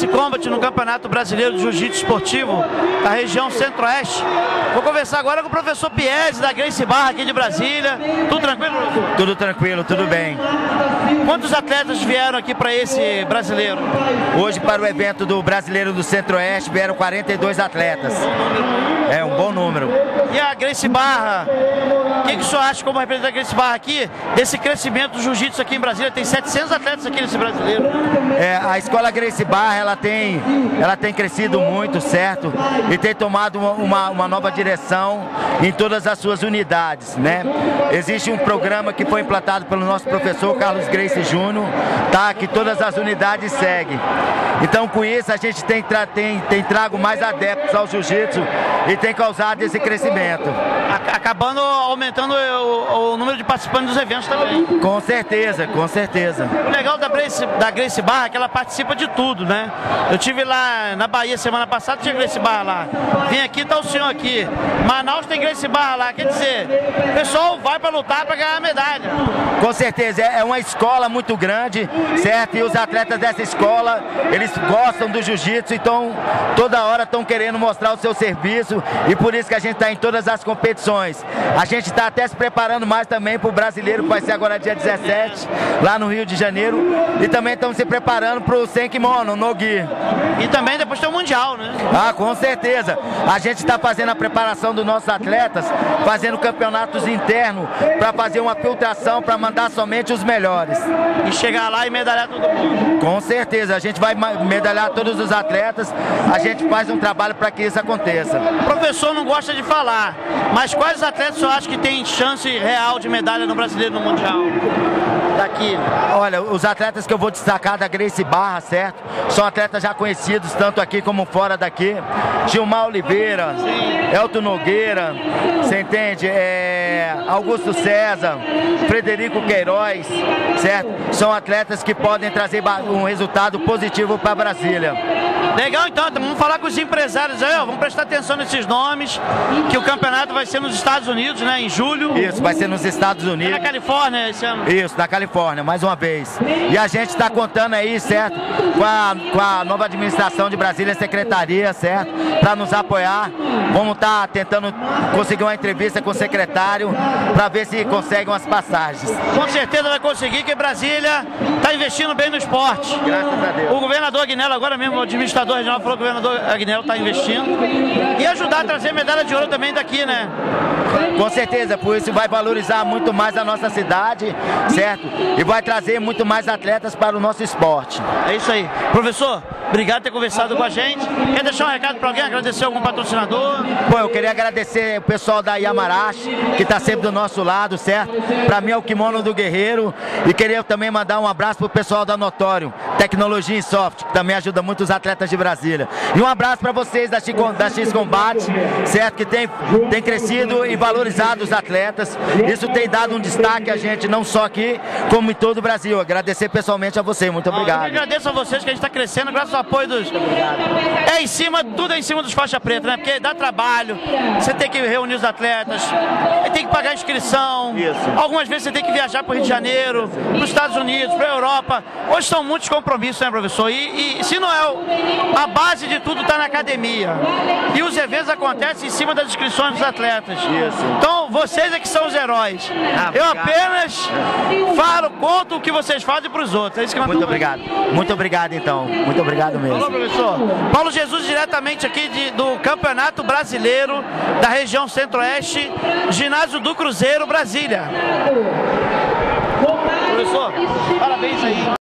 Grace Combat no Campeonato Brasileiro de Jiu-Jitsu Esportivo da região Centro-Oeste. Vou conversar agora com o professor Piese da Grace Barra aqui de Brasília. Tudo tranquilo? Tudo tranquilo, tudo bem. Quantos atletas vieram aqui para esse brasileiro? Hoje para o evento do Brasileiro do Centro-Oeste vieram 42 atletas. É um bom número. E a Grace Barra, o que, que o senhor acha como representante da Grace Barra aqui, desse crescimento do jiu-jitsu aqui em Brasília? Tem 700 atletas aqui nesse brasileiro. É, a escola Grace Barra, ela tem, ela tem crescido muito, certo? E tem tomado uma, uma nova direção em todas as suas unidades, né? Existe um programa que foi implantado pelo nosso professor Carlos Grace Júnior, tá? Que todas as unidades seguem. Então, com isso, a gente tem, tem, tem trago mais adeptos ao jiu-jitsu e tem causado esse crescimento. Acabando aumentando o, o, número de participantes dos eventos também. Com certeza, com certeza. O legal da Grace, da Grace Barra é que ela participa de tudo, né? Eu tive lá na Bahia semana passada, tinha Grace Barra lá. Vim aqui, tá o senhor aqui. Manaus tem Grace Barra lá. Quer dizer, o pessoal vai para lutar para ganhar a medalha. Com certeza, é uma escola muito grande, certo? E os atletas dessa escola, eles gostam do jiu-jitsu, então toda hora estão querendo mostrar o seu serviço e por isso que a gente está em todas as competições. A gente está até se preparando mais também para o brasileiro, que vai ser agora dia 17, lá no Rio de Janeiro. E também estamos se preparando para o Senkimono, no Gui. E também depois tem o Mundial, né? Ah, com certeza. A gente está fazendo a preparação dos nossos atletas, fazendo campeonatos internos para fazer uma filtração para mandar somente os melhores. E chegar lá e medalhar todo mundo. Com certeza. A gente vai medalhar todos os atletas. A gente faz um trabalho para que isso aconteça. O professor não gosta de falar, mas quais atletas você acha que tem chance real de medalha no brasileiro no Mundial? Daqui. Olha, os atletas que eu vou destacar da Grace Barra, certo? São atletas já conhecidos, tanto aqui como fora daqui. Gilmar Oliveira. Elton Nogueira, você entende? É, Augusto César, Frederico Queiroz, certo? São atletas que podem trazer um resultado positivo para Brasília. Legal então, vamos falar com os empresários aí, ó, vamos prestar atenção nesses nomes, que o campeonato vai ser nos Estados Unidos, né, em julho. Isso, vai ser nos Estados Unidos. É na Califórnia esse ano. Isso, na Califórnia, mais uma vez. E a gente está contando aí, certo, com a, com a nova administração de Brasília, secretaria, certo, para nos apoiar. Vamos estar tá tentando conseguir uma entrevista com o secretário para ver se consegue umas passagens. Com certeza vai conseguir, que Brasília está investindo bem no esporte. Graças a Deus. O governador Aguinaldo agora mesmo, o administrador administrador regional falou que o governador Agnello está investindo. E ajudar a trazer medalha de ouro também daqui, né? Com certeza, por isso vai valorizar muito mais a nossa cidade, certo? E vai trazer muito mais atletas para o nosso esporte. É isso aí. Professor, obrigado por ter conversado com a gente. Quer deixar um recado para alguém? Agradecer algum patrocinador? Pô, eu queria agradecer o pessoal da Yamarashi, que está sempre do nosso lado, certo? Para mim é o kimono do guerreiro. E queria também mandar um abraço para o pessoal da Notório, Tecnologia e Soft, que também ajuda muito os atletas de Brasília. E um abraço para vocês da X, da X Combate, certo? Que tem, tem crescido e valorizado os atletas. Isso tem dado um destaque a gente, não só aqui, como em todo o Brasil. Agradecer pessoalmente a você, muito obrigado. Eu agradeço a vocês que a gente está crescendo graças ao apoio dos. É em cima, tudo é em cima dos faixa preta, né? Porque dá trabalho, você tem que reunir os atletas, tem que pagar inscrição. Isso. Algumas vezes você tem que viajar para o Rio de Janeiro, para os Estados Unidos, para a Europa. Hoje são muitos compromissos, né, professor? E, e se não é o, a base de tudo está na academia. E os eventos acontecem em cima das inscrições dos atletas. Isso. Então, vocês é que são os heróis. Ah, Eu apenas falo, conto o que vocês fazem para os outros. É isso que Muito obrigado. Muito obrigado, então. Muito obrigado mesmo. Falou, professor. Paulo Jesus, diretamente aqui de, do Campeonato Brasileiro da região Centro-Oeste, Ginásio do Cruzeiro, Brasília. Professor, parabéns aí.